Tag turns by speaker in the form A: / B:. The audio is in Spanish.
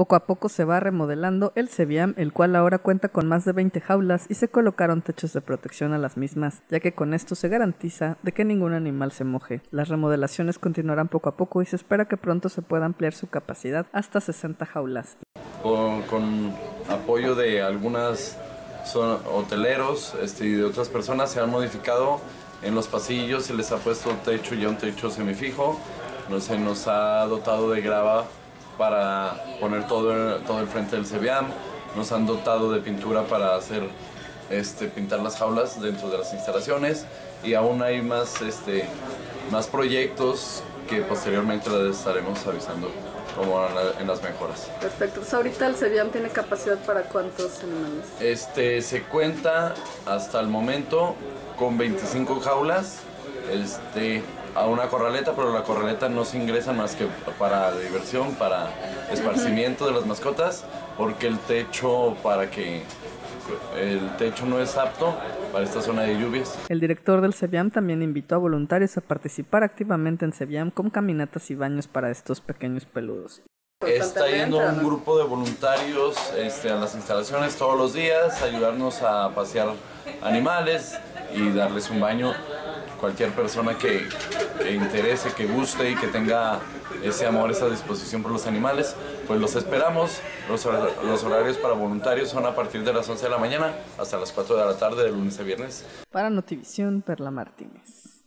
A: Poco a poco se va remodelando el Ceviam, el cual ahora cuenta con más de 20 jaulas y se colocaron techos de protección a las mismas, ya que con esto se garantiza de que ningún animal se moje. Las remodelaciones continuarán poco a poco y se espera que pronto se pueda ampliar su capacidad hasta 60 jaulas.
B: Con, apoyo de algunas hoteleros este, y de otras personas se han modificado en los pasillos, se les ha puesto techo ya un techo semifijo, se nos ha dotado de grava para poner todo el, todo el frente del Ceviam, nos han dotado de pintura para hacer este, pintar las jaulas dentro de las instalaciones y aún hay más, este, más proyectos que posteriormente les estaremos avisando como en, las mejoras.
A: Perfecto. Entonces ahorita el Ceviam tiene capacidad para cuántos animales?
B: Este, se cuenta hasta el momento con 25 jaulas. Este, a una corraleta, pero la corraleta no se ingresa más que para diversión, para esparcimiento de las mascotas, porque el techo para que el techo no es apto para esta zona de lluvias.
A: El director del CEBIAM también invitó a voluntarios a participar activamente en CEBIAM con caminatas y baños para estos pequeños peludos.
B: Está yendo un grupo de voluntarios este, a las instalaciones todos los días, ayudarnos a pasear animales y darles un baño cualquier persona que, interese, que guste y que tenga ese amor, esa disposición por los animales, pues los esperamos. Los, los, horarios para voluntarios son a partir de las 11 de la mañana hasta las 4 de la tarde de lunes a viernes.
A: Para Notivisión, Perla Martínez.